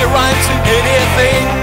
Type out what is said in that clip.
it rhymes to anything.